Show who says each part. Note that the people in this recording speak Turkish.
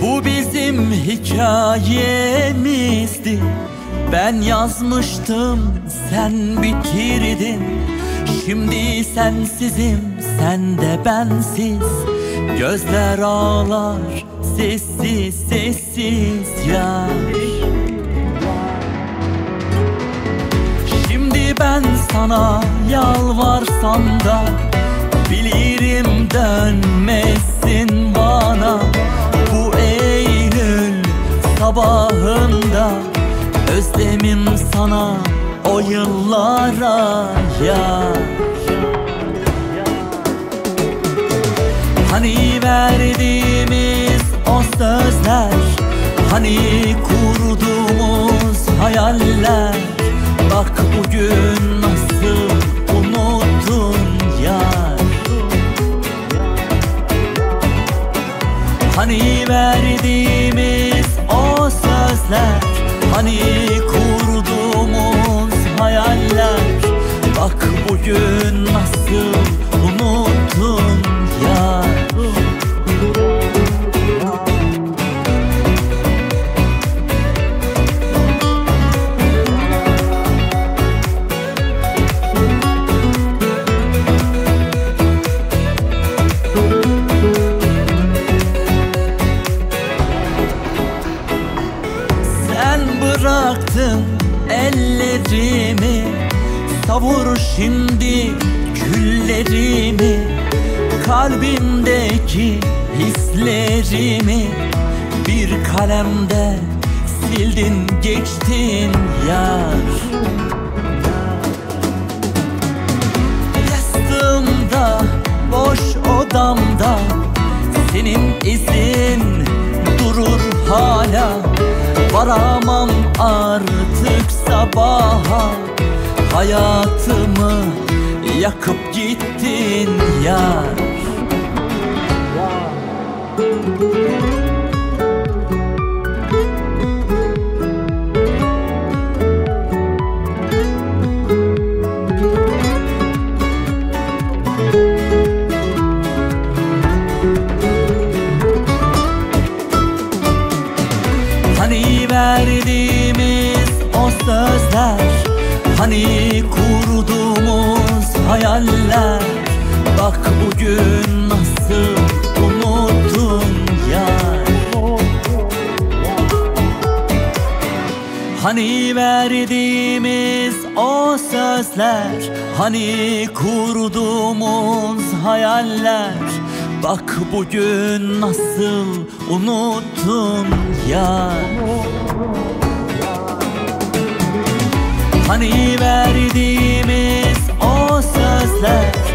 Speaker 1: Bu bizim hikayemizdi. Ben yazmıştım sen bitirdin. Şimdi sensizim sen de bensiz. Gözler ağlar sessiz sessiz yar sana yalvarsam da Bilirim dönmesin bana. Bu Eylül sabahında Özlemim sana o yıllara yar Hani verdiğimiz o sözler Hani kurduğumuz hayaller. Bak bugün Hani verdiğimiz o sözler Hani kurduğumuz bıraktın ellerimi. Savur şimdi küllerimi Kalbimdeki hislerimi. Bir kalemde sildin geçtin yar. Yastığımda boş odamda Senin izin durur hala Varamam artık sabaha. Hayatımı yakıp gittin yar Hani verdiğimiz o sözler Hani kurduğumuz hayaller. Bak bugün nasıl unuttun yar Hani verdiğimiz o sözler Hani kurduğumuz hayaller Bak bugün nasıl unuttun ya. Hani verdiğimiz o sözler